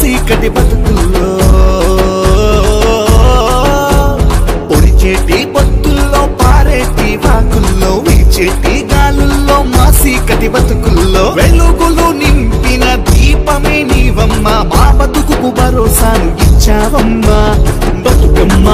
చీకటి బతుకుల్లో. పొడిచేటి పొత్తుల్లో పారేటి వాకుల్లో వీచేటి గాలుల్లో మా చీకటి బతుకుల్లో. వెలుగులు నింపిన దీపమే నీవమ్మా మా బతుకుకు భరోసాను ఇచ్చావమ్మా. బతుకమ్మ